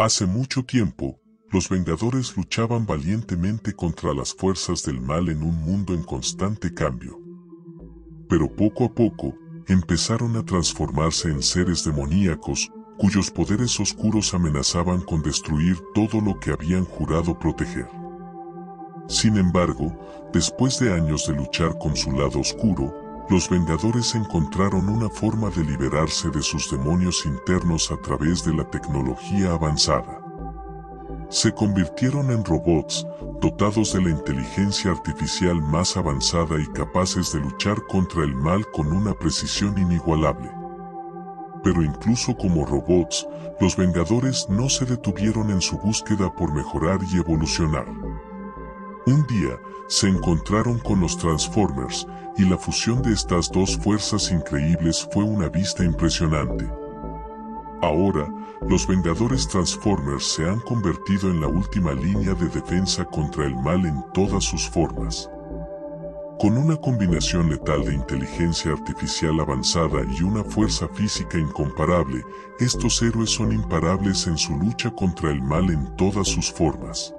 Hace mucho tiempo, los Vengadores luchaban valientemente contra las fuerzas del mal en un mundo en constante cambio. Pero poco a poco, empezaron a transformarse en seres demoníacos, cuyos poderes oscuros amenazaban con destruir todo lo que habían jurado proteger. Sin embargo, después de años de luchar con su lado oscuro, los Vengadores encontraron una forma de liberarse de sus demonios internos a través de la tecnología avanzada. Se convirtieron en robots, dotados de la inteligencia artificial más avanzada y capaces de luchar contra el mal con una precisión inigualable. Pero incluso como robots, los Vengadores no se detuvieron en su búsqueda por mejorar y evolucionar. Un día, se encontraron con los Transformers, y la fusión de estas dos fuerzas increíbles fue una vista impresionante. Ahora, los Vengadores Transformers se han convertido en la última línea de defensa contra el mal en todas sus formas. Con una combinación letal de inteligencia artificial avanzada y una fuerza física incomparable, estos héroes son imparables en su lucha contra el mal en todas sus formas.